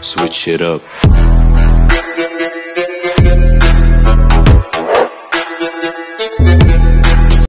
switch it up.